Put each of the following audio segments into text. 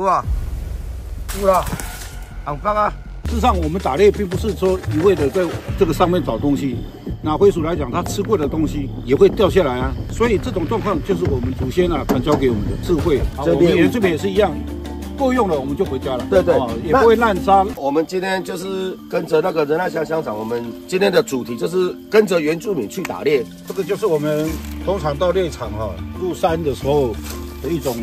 有啊，有啦，红包啊。事实上，我们打猎并不是说一味的在这个上面找东西。那灰鼠来讲，它吃过的东西也会掉下来啊。所以这种状况就是我们祖先啊传教给我们的智慧。这边原这边也是一样，够用了我们就回家了。对对，也不会滥杀。我们今天就是跟着那个仁爱乡乡长，我们今天的主题就是跟着原住民去打猎。这个就是我们通常到猎场哈入山的时候的一种。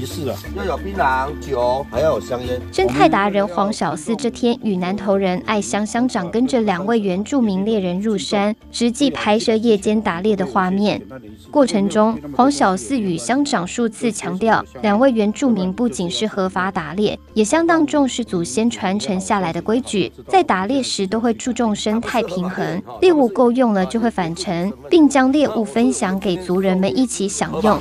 仪式啊，要有槟榔酒，还要有香烟。生态达人黄小四这天与南投人爱乡乡长跟着两位原住民猎人入山，实际拍摄夜间打猎的画面。过程中，黄小四与乡长数次强调，两位原住民不仅是合法打猎，也相当重视祖先传承下来的规矩，在打猎时都会注重生态平衡，猎物够用了就会返程，并将猎物分享给族人们一起享用。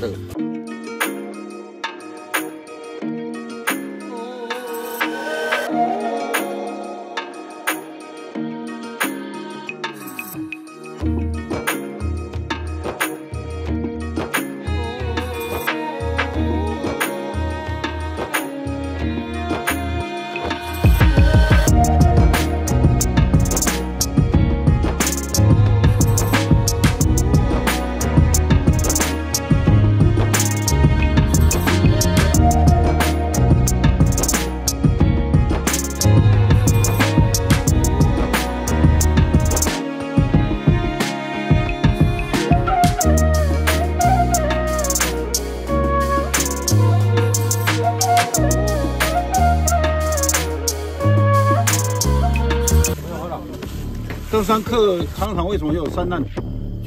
登山客常常为什么有三难？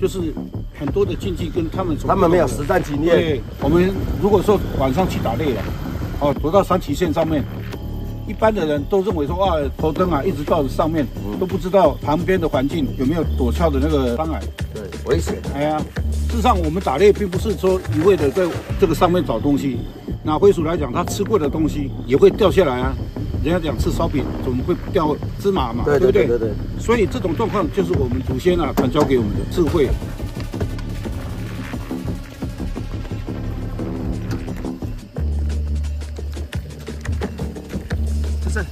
就是很多的禁忌跟他们他们没有实战经验。对，我们如果说晚上去打猎了，哦，走到山崎线上面，一般的人都认为说哇，头灯啊一直到上面，都不知道旁边的环境有没有陡峭的那个障碍。对，危险。哎呀，事实上我们打猎并不是说一味的在这个上面找东西。拿灰鼠来讲，它吃过的东西也会掉下来啊。人家讲吃烧饼怎么会掉芝麻嘛？对不对对对。所以这种状况就是我们祖先啊传教给我们的智慧。这是。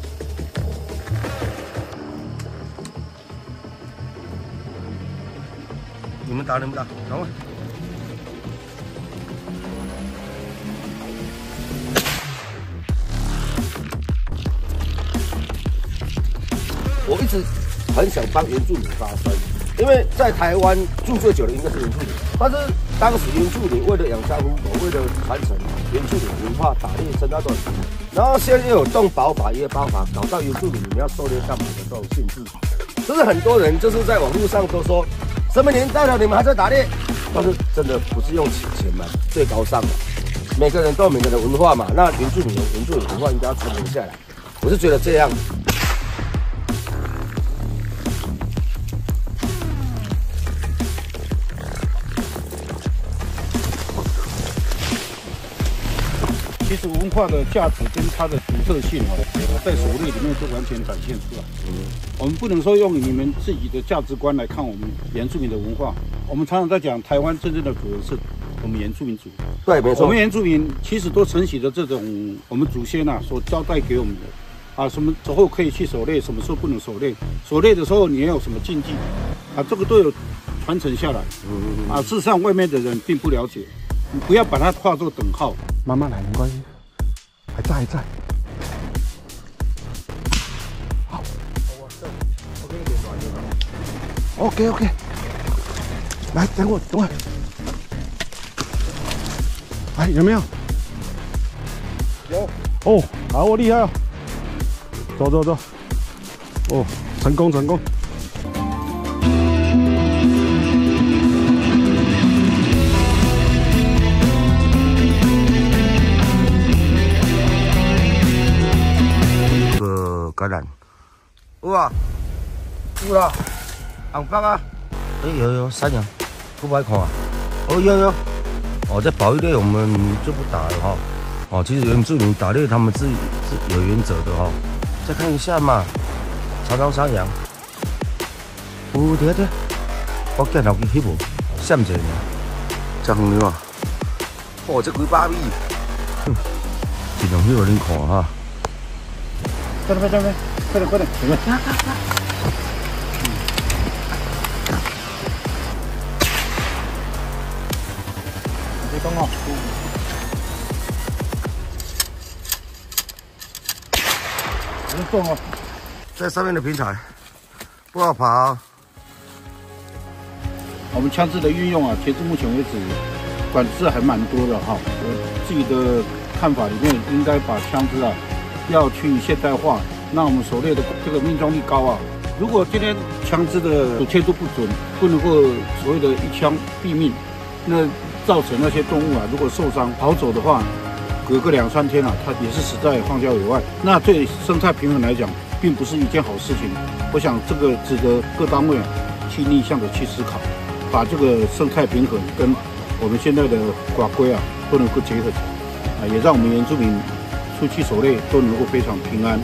你们打你们打，等会。一直很想帮原住民发声，因为在台湾住最久的应该是原住民，但是当时原住民为了养家糊口，为了传承原住民文化、打猎生那段时间，然后现在又有动保法、一个方法，搞到原住民你们要狩猎干嘛的这种性质，就是很多人就是在网络上都说，什么年代了你们还在打猎，但是真的不是用钱钱嘛，最高尚的，每个人都有每个人的文化嘛，那原住民原住民文化应该要传承下来，我是觉得这样。其实文化的价值跟它的独特性哦，在狩猎里面就完全展现出来。嗯，我们不能说用你们自己的价值观来看我们原住民的文化。我们常常在讲，台湾真正的主人是我们原住民族。对，没错。我们原住民其实都承袭着这种我们祖先呐所交代给我们的啊，什么时候可以去狩猎，什么时候不能狩猎，狩猎的时候你要有什么禁忌啊，这个都有传承下来。嗯嗯嗯。啊，事实上外面的人并不了解，你不要把它画作等号。慢慢来，没关系，还在还在。好，我给你点暖的。OK OK，来等我等我。哎，有没有？有。哦，好，我厉害哦。走走走。哦，成功成功。感染，有啊，有啦，红包啊，哎有有山羊，不白看啊，哦有有，哦在保育类我们就不打了哈，哦其实原住民打猎他们是是有原则的哈，再看一下嘛，长江山羊，哦对啊对。啊，我见到去翕无，闪一下尔，真牛啊，哦这几百米，尽量去互恁看哈。在那边，在那边，快点，快点，前面。别动哦。别动啊。在上面的平台不好爬。我们枪支的运用啊，截至目前为止，管制还蛮多的哈。我自己的看法里面，应该把枪支啊，要去现代化，那我们狩猎的这个命中率高啊。如果今天枪支的准确度不准，不能够所谓的一枪毙命，那造成那些动物啊，如果受伤跑走的话，隔个两三天啊，它也是死在荒郊野外。那对生态平衡来讲，并不是一件好事情。我想这个值得各单位啊，去逆向的去思考。把这个生态平衡跟我们现在的法规啊都能够结合起来，啊，也让我们原住民出去狩猎都能够非常平安，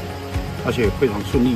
而且非常顺利。